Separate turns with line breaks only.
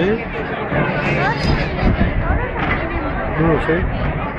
sei. Não sei.